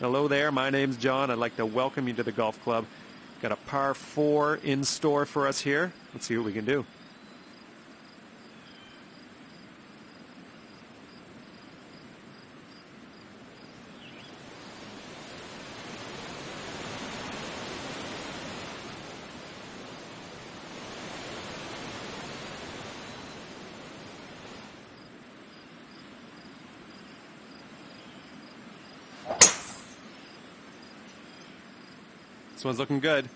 Hello there, my name's John. I'd like to welcome you to the golf club. Got a par four in store for us here. Let's see what we can do. This one's looking good.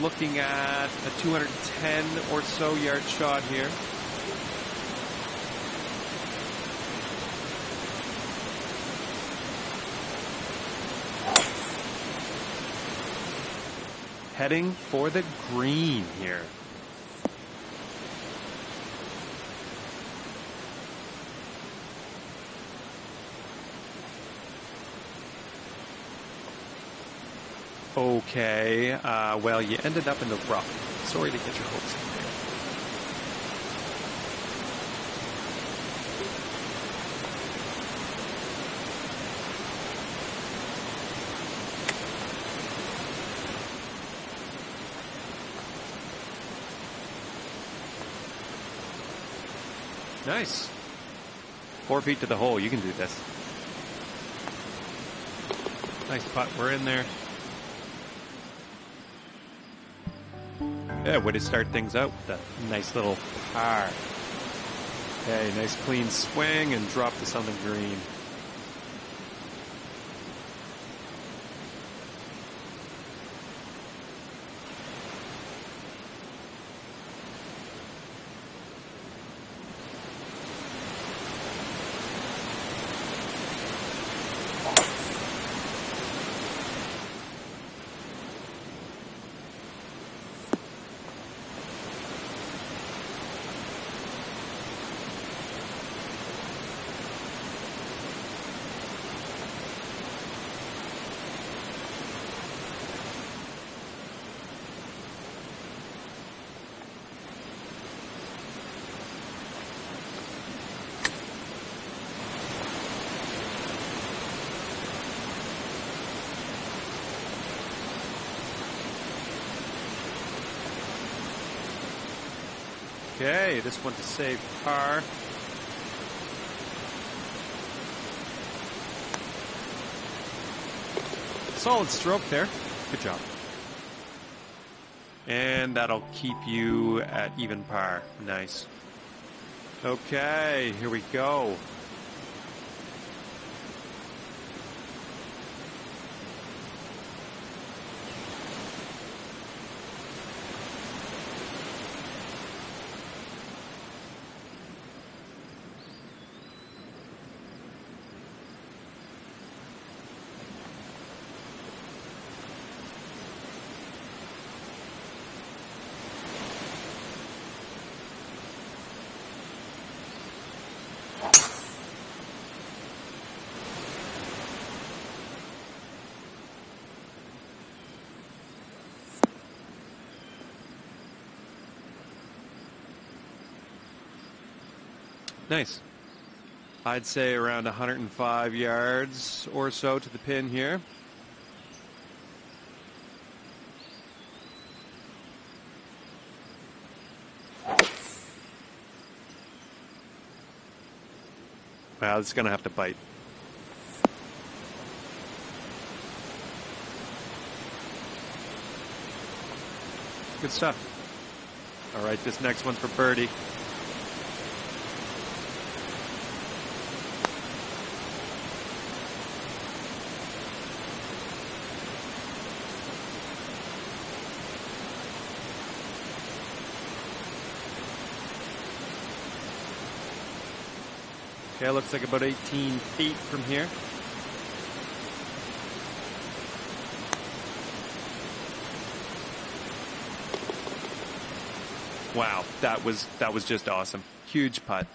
Looking at a 210 or so yard shot here. Heading for the green here. Okay, uh, well, you ended up in the rough. Sorry to get your hopes up there. Nice. Four feet to the hole. You can do this. Nice putt. We're in there. Yeah, way to start things out with a nice little par. Okay, nice clean swing and drop to something green. Okay, this one to save par. Solid stroke there. Good job. And that'll keep you at even par. Nice. Okay, here we go. Nice. I'd say around 105 yards or so to the pin here. Wow, it's going to have to bite. Good stuff. All right, this next one's for birdie. Okay, looks like about 18 feet from here. Wow, that was that was just awesome. Huge putt.